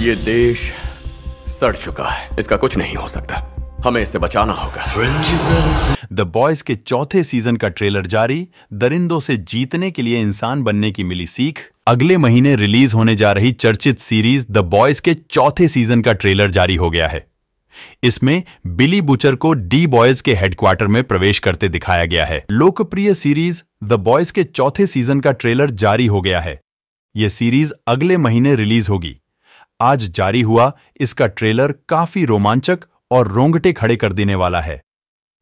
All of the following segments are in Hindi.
ये देश सड़ चुका है। इसका कुछ नहीं हो सकता। हमें इसे बचाना होगा। द बॉयज़ के चौथे सीज़न का ट्रेलर जारी। दरिंदों से जीतने के लिए इंसान बनने की मिली सीख। अगले महीने रिलीज़ होने जा रही चर्चित सीरीज़ द बॉयज़ के चौथे सीज़न का ट्रेलर जारी हो गया है। इसमें बिली बुचर को डी बॉयज़ के हेडक्वार्टर में प्रवेश करते दिखाया गया है। लोकप्रिय सीरीज़ द बॉयज़ के चौथे सीज़न का ट्रेलर जारी हो गया है। यह सीरीज़ अगले महीने रिलीज़ होगी। आज जारी हुआ इसका ट्रेलर काफ़ी रोमांचक और रोंगटे खड़े कर देने वाला है।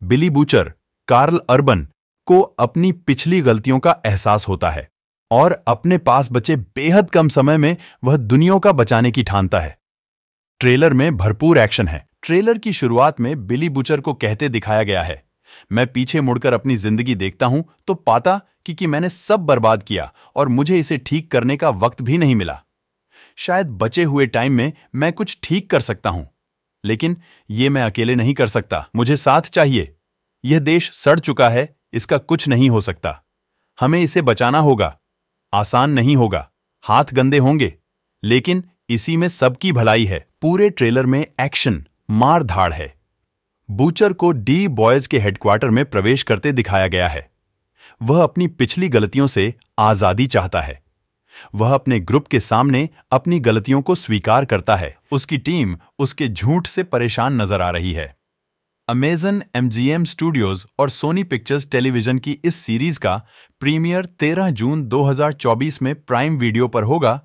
बिली बूचर कार्ल अर्बन को अपनी पिछली गलतियों का एहसास होता है और अपने पास बचे बेहद कम समय में वह दुनिया का बचाने की ठानता है। ट्रेलर में भरपूर एक्शन है। ट्रेलर की शुरुआत में बिली बुचर को कहते दिखाया गया है मैं पीछे मुड़कर अपनी ज़िंदगी देखता हूँ तो पाता कि, कि मैंने सब बर्बाद किया और मुझे इसे ठीक करने का वक्त भी नहीं मिला। शायद बचे हुए टाइम में मैं कुछ ठीक कर सकता हूँ। लेकिन ये मैं अकेले नहीं कर सकता। मुझे साथ चाहिए। यह देश सड़ चुका है, इसका कुछ नहीं हो सकता। हमें इसे बचाना होगा। आसान नहीं होगा। हाथ गंदे होंगे। लेकिन इसी में सबकी भलाई है। पूरे ट्रेलर में एक्शन मार धाड़ है। बूचर को डी बॉयज़ के हेडक्वार्टर में प्रवेश करते दिखाया गया है। वह अपनी पिछली गलतियों से आज़ादी चाहता है। वह अपने ग्रुप के सामने अपनी गलतियों को स्वीकार करता है। उसकी टीम उसके झूठ से परेशान नज़र आ रही है। अमेजन एमजीएम स्टूडियोज और सोनी पिक्चर्स टेलीविज़न की इस सीरीज़ का प्रीमियर 13 जून 2024 में प्राइम वीडियो पर होगा।